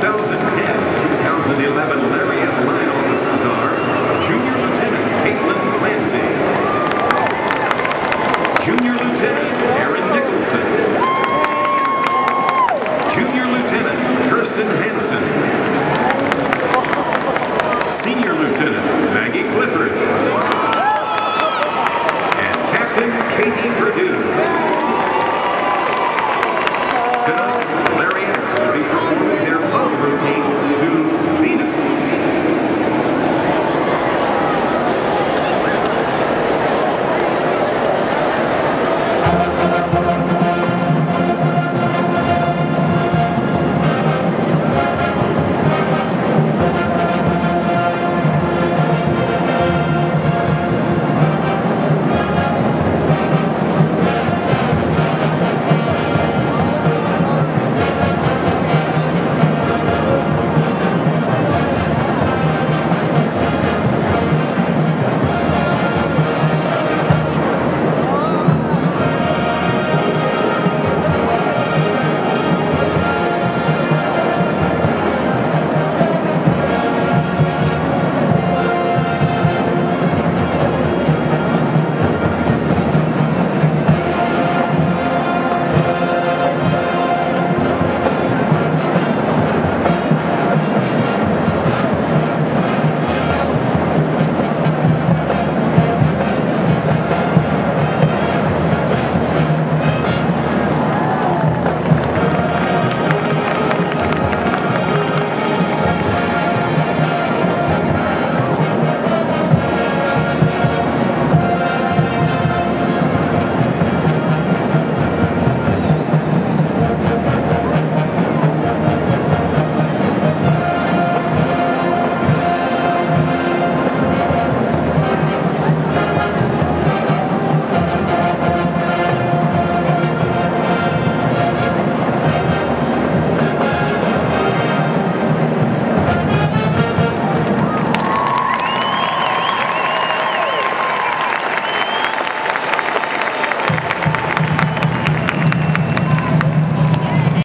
The 2010-2011 Lariette line officers are Junior Lieutenant Caitlin Clancy, Junior Lieutenant Erin Nicholson, Junior Lieutenant Kirsten Hansen, Senior Lieutenant Maggie Clifford, and Captain Katie Purdue. Tonight, the Lariettes will be performing Thank you.